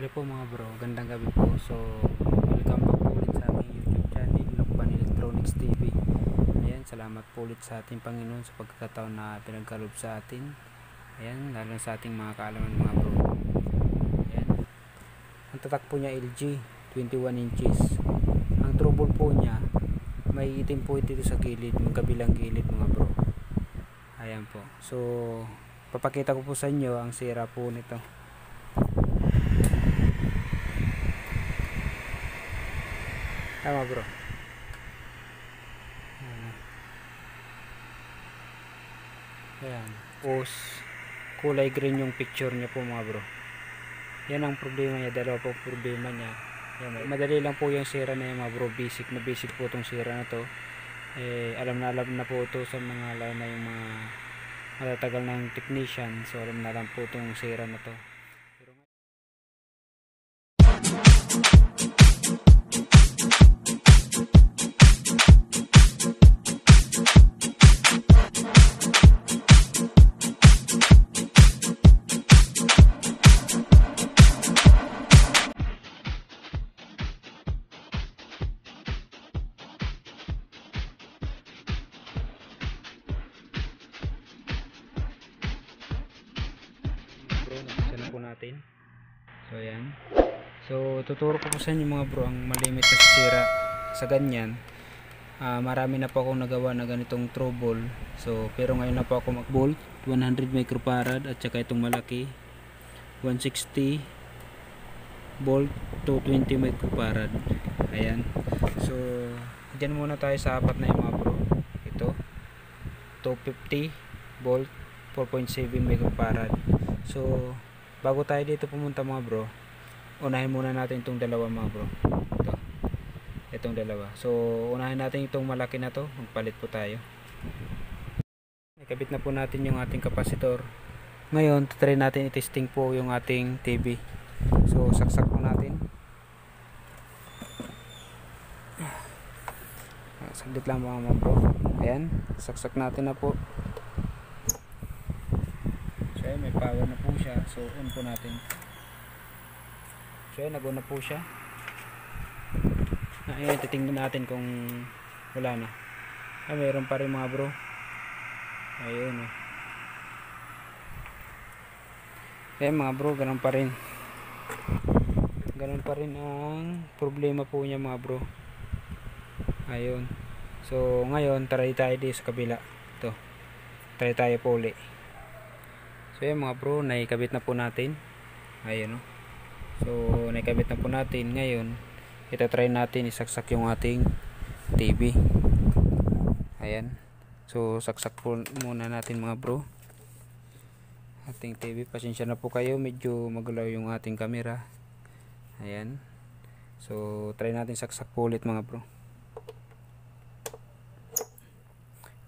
Hello po mga bro, gandang gabi po. So, welcome back po ulit sa aming YouTube channel, Lokban Electronics TV. Ayan, salamat po ulit sa ating Panginoon sa pagkakataon na pinagkaloob sa atin. Ayan, lalo sa ating mga kaalaman mga bro. Ayan. Ang tatak po niya LG, 21 inches. Ang trouble po niya, may itim po ito sa gilid, magkabilang gilid mga bro. Ayan po. So, papakita ko po sa inyo ang sira po nito. Tama bro. Ayan. Ayan. Os. Kulay green yung picture niya po mga bro. Yan ang problema niya. Dalawa po problema niya. Yan, madali lang po yung sira na yung mga bro. Basic na basic po itong sira na to. Eh, alam na alam na po ito sa mga lalo na yung mga matatagal ng technician. So alam na alam po itong sira na to. Natin. So, ayan. So, tuturo ko po sa inyo mga bro ang malimit na sira sa ganyan. Ah, marami na po akong nagawa na ganitong trouble. So, pero ngayon na po ako mag-bolt. 100 microfarad at saka itong malaki. 160 volt 220 microfarad. Ayan. So, dyan muna tayo sa apat na yung mga bro. Ito. 250 volt 4.7 microfarad. So, bago tayo dito pumunta mga bro, unahin muna natin itong dalawa mga bro. Ito. Itong dalawa. So, unahin natin itong malaki na to. Magpalit po tayo. Nakabit na po natin yung ating kapasitor. Ngayon, try natin i-testing po yung ating TV. So, saksak po natin. Ah, Saglit lang mga bro. Ayan, saksak natin na po. Ayan, may power na po siya. So on po natin. So ayan, nag-on na po siya. Ah, Ayan, titingnan natin kung wala na. Ah, mayroon pa rin mga bro. Ayun oh. Ayan mga bro, ganun pa rin. Ganun pa rin ang problema po niya mga bro. Ayun. So ngayon, try tayo dito sa kabila. Ito. Try tayo po uli. So yan mga bro, naikabit na po natin. Ayun oh. So naikabit na po natin. Ngayon, ito try natin isaksak yung ating TV. Ayan. So saksak po muna natin mga bro. Ating TV. Pasensya na po kayo. Medyo magalaw yung ating camera. Ayan. So try natin saksak po ulit mga bro.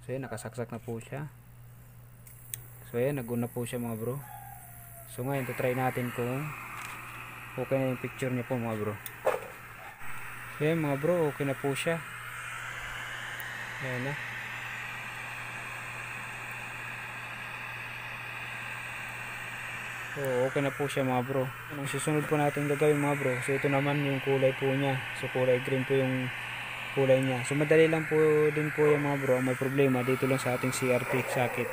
So yan, nakasaksak na po siya. So ayan, naguna po siya mga bro. So ngayon, try natin kung okay na yung picture niya po mga bro. So ayan mga bro, okay na po siya. Ayan na. So okay na po siya mga bro. Ang susunod po natin gagawin mga bro. So ito naman yung kulay po niya. So kulay green po yung kulay niya. So madali lang po din po yung mga bro. May problema dito lang sa ating CRT socket.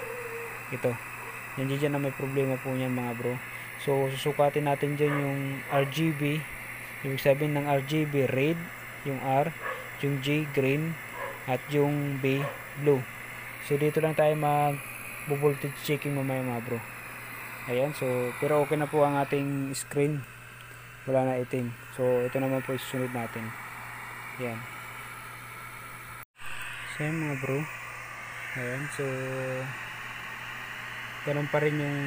Ito. Yan dyan na may problema po niyan mga bro. So susukatin natin dyan yung RGB. Ibig sabihin ng RGB red, yung R, yung G green, at yung B blue. So dito lang tayo mag voltage checking mamaya mga bro. Ayan, so pero okay na po ang ating screen. Wala na itim. So ito naman po susunod natin. Ayan. So mga bro. Ayan, so ganun pa rin yung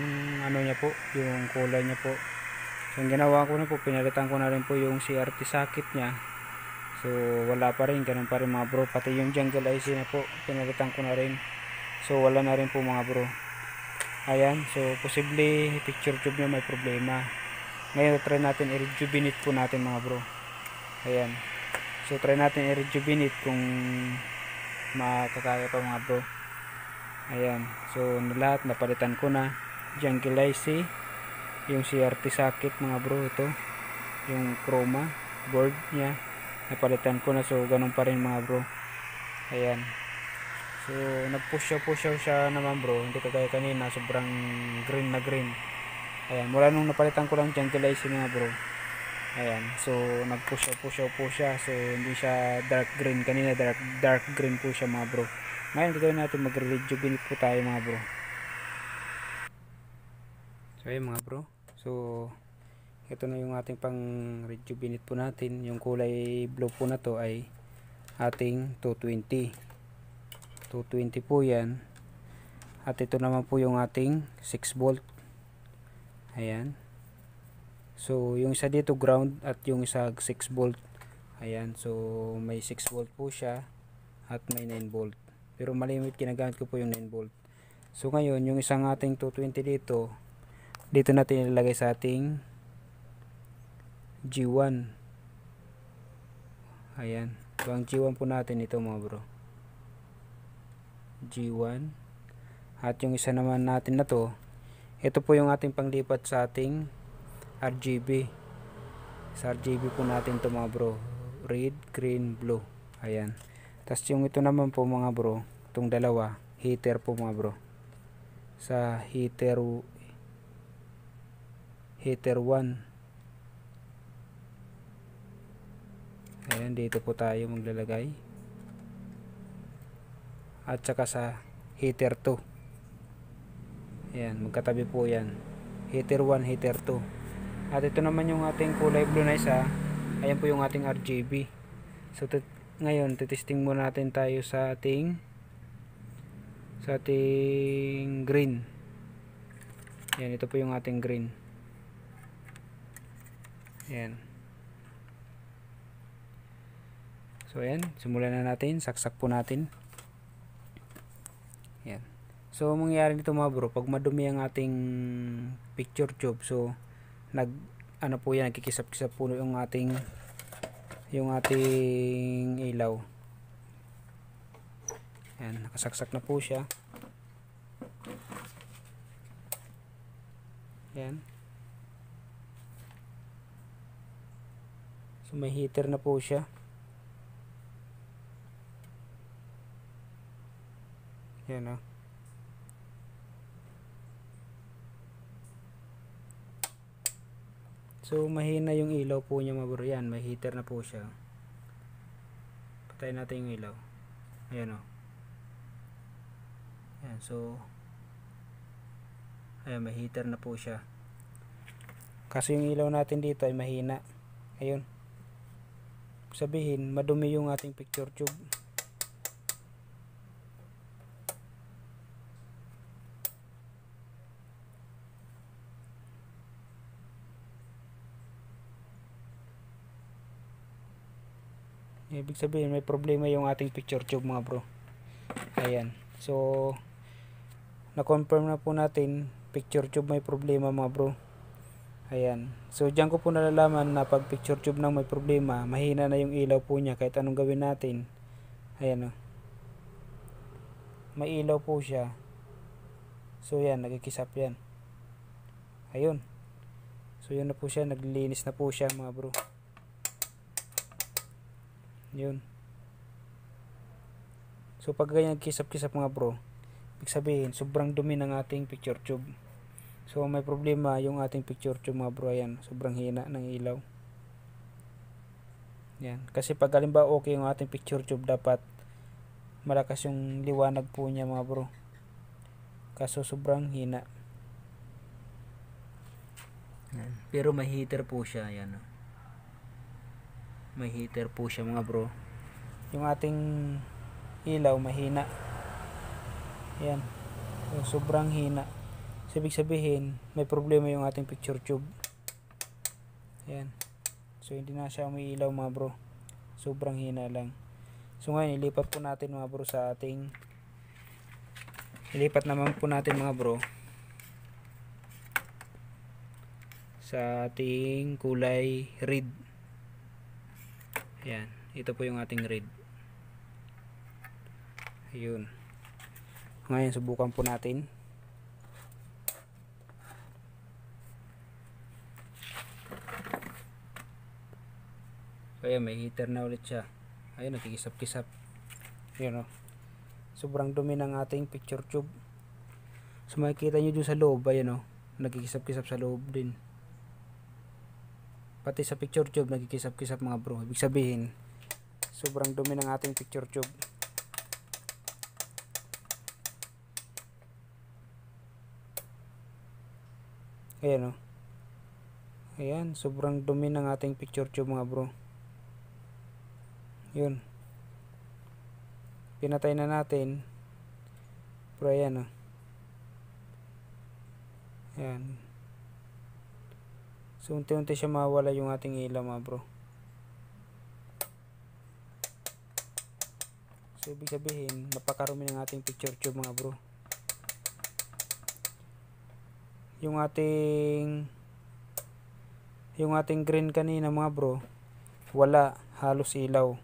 ano niya po, yung kulay niya po. So ang ginawa ko na po, pinalitan ko na rin po yung CRT socket niya. So wala pa rin, ganun pa rin mga bro. Pati yung jungle IC na po, pinalitan ko na rin. So wala na rin po mga bro. Ayan, so posible picture tube niya may problema. Ngayon try natin i-rejuvenate po natin mga bro. Ayan. So try natin i-rejuvenate kung makakaya pa mga bro. Ayan. So lahat napalitan ko na. Jungle IC, yung CRT socket mga bro ito. yung chroma board niya. Napalitan ko na. So ganun pa rin mga bro. Ayan. So nagpush push siya naman bro. Hindi kagaya kanina. Sobrang green na green. Ayan. Mula nung napalitan ko lang jungle ice mga bro. Ayan. So nagpush siya push siya push siya. So hindi siya dark green. Kanina dark dark green po siya mga bro ngayon gagawin natin magre-rejuvenate po tayo mga bro. So ayun mga bro. So ito na yung ating pang rejuvenate po natin. Yung kulay blue po na to ay ating 220 220 po yan. At ito naman po yung ating 6 volt. Ayan. So yung isa dito ground at yung isa 6 volt. Ayan. So may 6 volt po siya at may 9 volt pero malimit ginagamit ko po yung 9 volt. So ngayon yung isang ating 220 dito dito natin ilalagay sa ating G1 ayan. So ang G1 po natin ito mga bro. G1 at yung isa naman natin na to ito po yung ating panglipat sa ating RGB sa RGB po natin to mga bro. Red, green, blue. Ayan tapos yung ito naman po mga bro itong dalawa heater po mga bro. Sa heater heater 1 ayan dito po tayo maglalagay. At saka sa heater 2 ayan magkatabi po yan. Heater 1 heater 2 at ito naman yung ating kulay blue na isa. Ayan po yung ating RGB so ngayon titesting muna natin tayo sa ating sa ating green ayan ito po yung ating green ayan So ayan, simulan na natin, saksak po natin. Ayan. So mangyayari nito mga bro, pag madumi ang ating picture tube, so nag ano po yan, nagkikisap-kisap po yung ating yung ating ilaw. Ayan, nakasaksak na po siya. Ayan. So may heater na po siya. Yan o. So mahina yung ilaw po niya mabro. Yan, may heater na po siya. Patayin natin yung ilaw. Ayan o. Yan, so Ayan, may heater na po siya. Kasi yung ilaw natin dito ay mahina. Ayun. Sabihin, madumi yung ating picture tube. Ibig sabihin may problema yung ating picture tube mga bro. Ayan. So na confirm na po natin picture tube may problema mga bro. Ayan. So dyan ko po nalalaman na pag picture tube nang may problema mahina na yung ilaw po niya. Kahit anong gawin natin ayan o oh. may ilaw po siya. So yan nagkikisap yan. Ayun. So yun na po siya. Naglilinis na po siya mga bro yun. So pag ganyan kisap-kisap mga bro ibig sabihin sobrang dumi ng ating picture tube. So may problema yung ating picture tube mga bro. Ayan sobrang hina ng ilaw. Yan. Kasi pag halimbawa okay yung ating picture tube dapat malakas yung liwanag po niya mga bro. Kaso sobrang hina. Yan. pero may heater po siya yan oh may heater po siya mga bro. Yung ating ilaw mahina. Yan. So, sobrang hina. So, ibig sabihin may problema yung ating picture tube. Yan. So hindi na siya umiilaw mga bro. Sobrang hina lang. So ngayon ilipat po natin mga bro sa ating ilipat naman po natin mga bro sa ating kulay red Ayan. Ito po yung ating red. Ayun. Ngayon, subukan po natin. Ayan, may heater na ulit siya. Ayun, nagkikisap-kisap. Yun o. Sobrang dumi ng ating picture tube. So makikita nyo dun sa loob, ayun o. Nagkikisap-kisap sa loob din. Pati sa picture tube, nagkikisap-kisap mga bro. Ibig sabihin, sobrang dumi ng ating picture tube. Ayan o. Ayan, sobrang dumi ng ating picture tube mga bro. Yun. Pinatay na natin. Pero ayan o. Ayan. So, unti-unti siya mawala yung ating ilaw mga bro. So, ibig sabihin, napakarumi ng ating picture tube mga bro. Yung ating yung ating green kanina mga bro, wala, halos ilaw.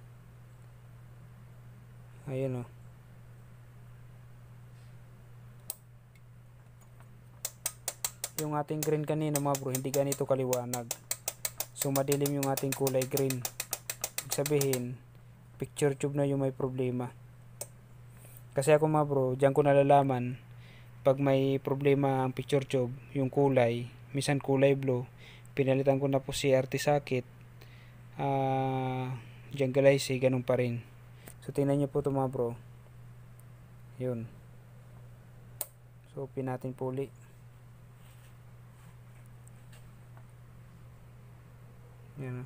Ayun o. Yung ating green kanina mga bro, hindi ganito kaliwanag. So, madilim yung ating kulay green. Sabihin, picture tube na yung may problema. Kasi ako mga bro, diyan ko nalalaman pag may problema ang picture tube, yung kulay, minsan kulay blue, pinalitan ko na po si RT Sakit, uh, diyan galaysy, ganun pa rin. So, tingnan nyo po ito mga bro. Yun. So, open po ulit. Yan.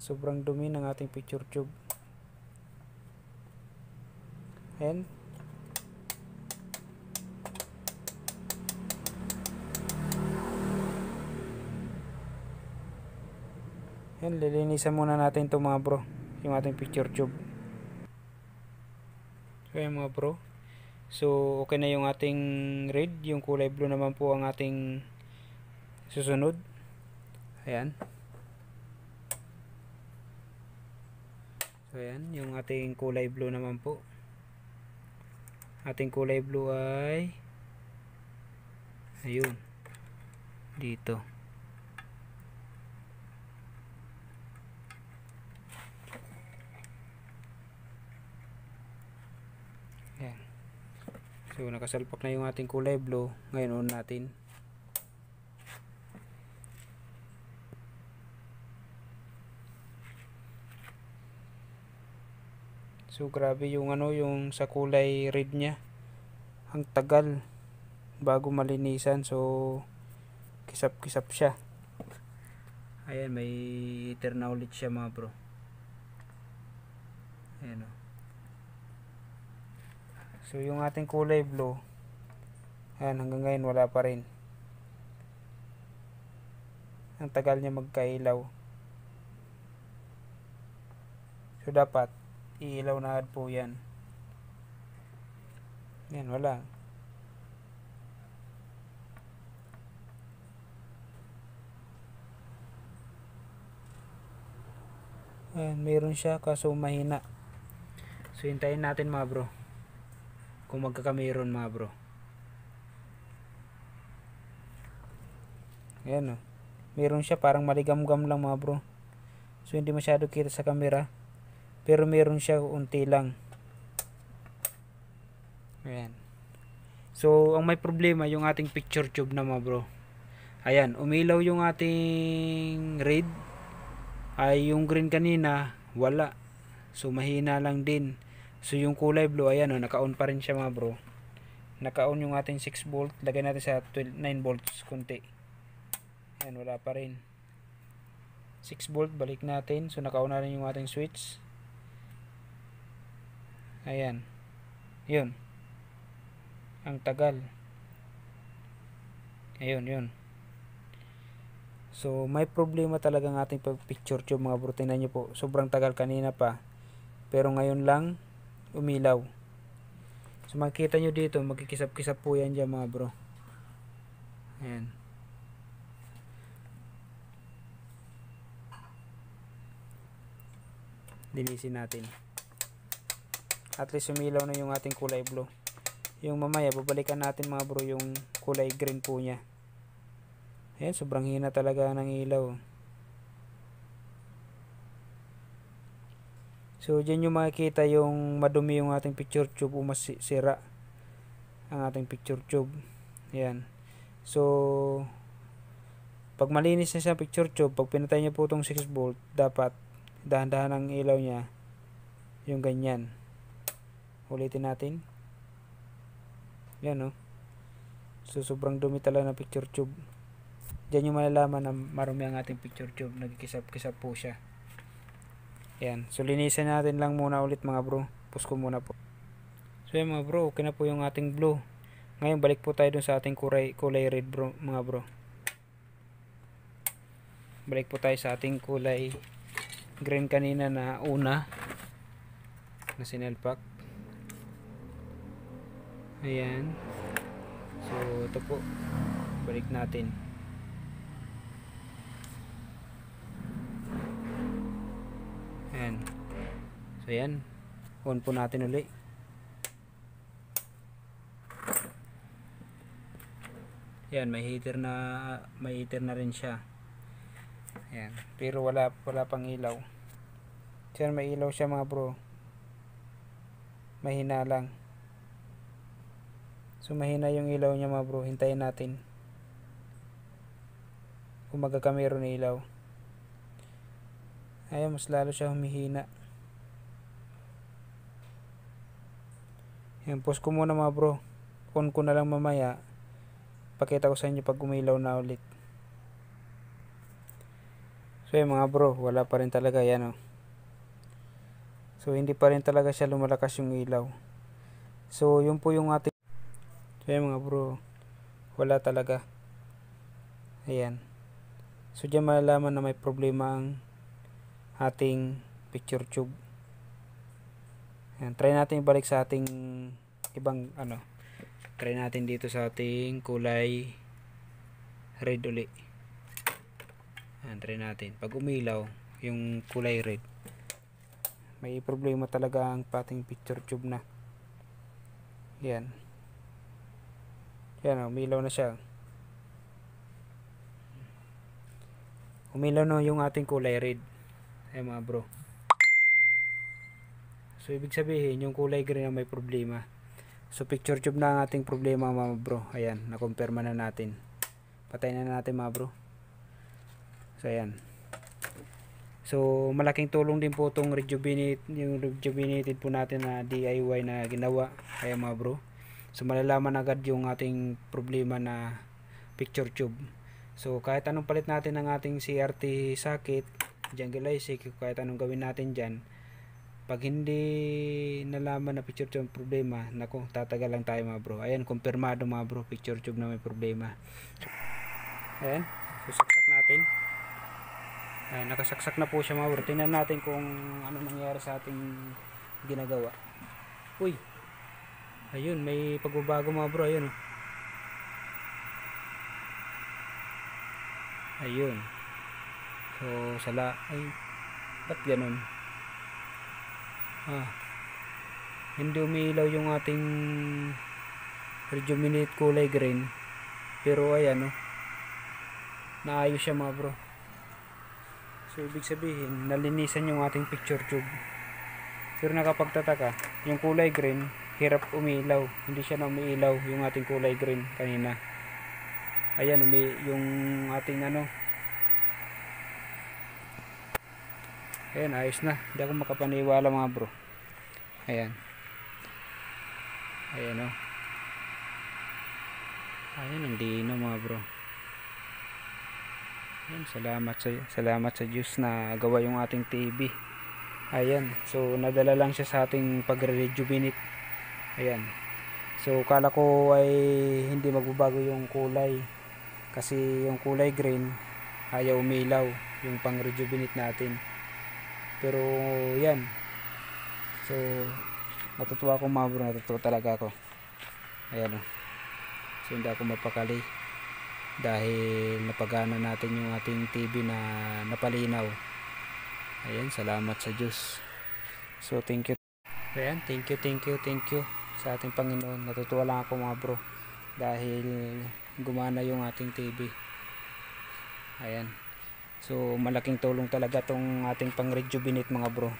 Sobrang dumi ng ating picture tube. And Yan, lilinisan muna natin to mga bro. Yung ating picture tube. Yan mga bro. So okay na yung ating red. Yung kulay blue naman po ang ating susunod. Ayan. So ayan, yung ating kulay blue naman po. Ating kulay blue ay ayun. Dito. Ayan. So nakasalpak na yung ating kulay blue. Ngayon on natin. So grabe yung ano yung sa kulay red niya. Ang tagal bago malinisan. So kisap-kisap siya. Ayan may na ulit siya mga bro. Ayan o. So yung ating kulay blue. Ayan hanggang ngayon wala pa rin. Ang tagal niya magkailaw. So dapat iilaw na po yan yan wala yan meron siya kaso mahina so hintayin natin mga bro kung magkakameron mga bro. Yan o oh. meron siya parang maligam-gam lang mga bro. So hindi masyado kita sa camera. Pero meron siya unti lang. Ayan. So ang may problema yung ating picture tube na mga bro. Ayan umilaw yung ating red ay yung green kanina wala. So mahina lang din so yung kulay blue ayan o naka on pa rin siya mga bro. Naka on yung ating 6 volt. Lagay natin sa 12, 9 volts kunti. Ayan wala pa rin. 6 volt balik natin. So naka on na rin yung ating switch. Ayan. Yun. Ang tagal. Ayun yun. So, may problema talaga ng ating picture tube mga bro. Tingnan nyo po. Sobrang tagal kanina pa. Pero ngayon lang, umilaw. So, makikita nyo dito, magkikisap-kisap po yan dyan mga bro. Ayan. Linisin natin. At least umilaw na yung ating kulay blue. Yung mamaya, babalikan natin mga bro yung kulay green po niya. Ayan, sobrang hina talaga ng ilaw. So, dyan yung makikita yung madumi yung ating picture tube o masira ang ating picture tube. Ayan. So, pag malinis na siya picture tube, pag pinatay niyo po itong 6 volt, dapat dahan-dahan ang ilaw niya yung ganyan. Ulitin natin. Yan no. So, sobrang dumi talaga ng picture tube. Diyan yung malalaman na marumi ang ating picture tube. Nagkikisap-kisap po siya. Yan. So, linisan natin lang muna ulit mga bro. Pus ko muna po. So, yan mga bro. Okay na po yung ating blue. Ngayon, balik po tayo dun sa ating kulay, kulay red bro, mga bro. Balik po tayo sa ating kulay green kanina na una na sinelpak. Ayan. So, ito po. Balik natin. Ayan. So, ayan. On po natin uli. Ayan, may heater na may heater na rin siya. Ayan. Pero wala wala pang ilaw. Diyan may ilaw siya mga bro. Mahina lang. So mahina yung ilaw niya mga bro. Hintayin natin. Kung magkakamero na ilaw. Ayan, mas lalo siya humihina. Ayan, post ko muna mga bro. On ko na lang mamaya. Pakita ko sa inyo pag umilaw na ulit. So yun mga bro, wala pa rin talaga yan oh. So hindi pa rin talaga siya lumalakas yung ilaw. So yun po yung ating So yun mga bro, wala talaga. Ayan. So dyan malalaman na may problema ang ating picture tube. Ayan, try natin ibalik sa ating ibang ano. Try natin dito sa ating kulay red uli. Ayan, try natin. Pag umilaw, yung kulay red, may problema talaga ang pating picture tube na. Yan. Yan, umilaw na siya. Umilaw na yung ating kulay red. Ayan mga bro. So, ibig sabihin, yung kulay green na may problema. So, picture tube na ang ating problema mga bro. Ayan, nakumpirma na natin. Patay na natin mga bro. So, ayan. So, malaking tulong din po itong rejuvenate, yung rejuvenated po natin na DIY na ginawa. Kaya mga bro. So, malalaman agad yung ating problema na picture tube. So, kahit anong palit natin ng ating CRT socket, jungle IC, kahit anong gawin natin dyan, pag hindi nalaman na picture tube problema, nako, tatagal lang tayo mga bro. Ayan, kumpirmado mga bro, picture tube na may problema. Ayan, susaksak natin. Ayan, nakasaksak na po siya mga bro. Tingnan natin kung ano nangyari sa ating ginagawa. Uy, ayun, may pagbabago mga bro. Ayun, oh. Ayun. So, sala, ay, ba't ganun? Ah, hindi umiilaw yung ating rejuvenate kulay green. Pero ayan, oh. Naayos siya mga bro. So, ibig sabihin, nalinisan yung ating picture tube. Pero nakapagtataka, yung kulay green, hirap umiilaw. Hindi siya na umiilaw yung ating kulay green kanina. Ayan, umi yung ating ano. Ayan, ayos na. Hindi ako makapaniwala mga bro. Ayan. Ayan o. Oh. Ayan, ang dino mga bro. Ayan, salamat sa, salamat sa Diyos na gawa yung ating TV. Ayan, so nadala lang siya sa ating pagre-rejuvenate. Ayan. So kala ko ay hindi magbabago yung kulay. Kasi yung kulay green ayaw umilaw yung pang-rejuvenate natin. Pero yan. So natutuwa ako mga bro, natutuwa talaga ako. Ayan o. So hindi ako mapakali dahil napagana natin yung ating TV na napalinaw ayan salamat sa Diyos so thank you Ayan, thank you, thank you, thank you sa ating Panginoon. Natutuwa lang ako mga bro dahil gumana yung ating TV. Ayan. So malaking tulong talaga tong ating pang-rejuvenate mga bro.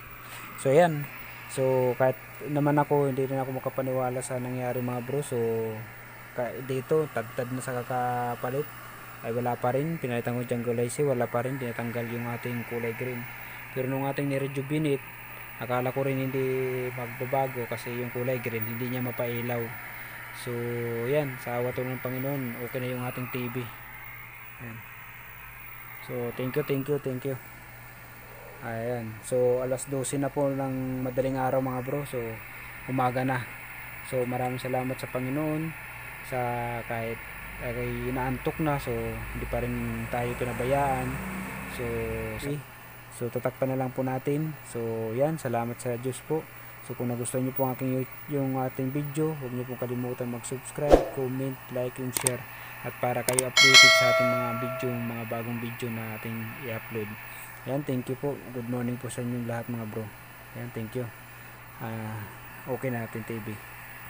So ayan. So kahit naman ako hindi rin ako makapaniwala sa nangyari mga bro. So dito tagtad na sa kakapalit ay wala pa rin. Pinalitan ko jungle ice wala pa rin. Tinatanggal yung ating kulay green. Pero nung ating ni-rejuvenate akala ko rin hindi magbabago kasi yung kulay green hindi niya mapailaw so yan sa awa ng Panginoon okay na yung ating TV yan. So thank you thank you thank you. Ayan. So alas 12 na po ng madaling araw mga bro. So umaga na. So maraming salamat sa Panginoon sa kahit ay inaantok na. So hindi pa rin tayo pinabayaan. So see So tatakpan na lang po natin. So yan, salamat sa Diyos po. So kung nagustuhan niyo po ang aking yung ating video, huwag niyo po kalimutan mag-subscribe, comment, like, and share at para kayo updated sa ating mga video, mga bagong video na ating i-upload. Yan, thank you po. Good morning po sa inyong lahat mga bro. Yan, thank you. Ah, okay na ating TV.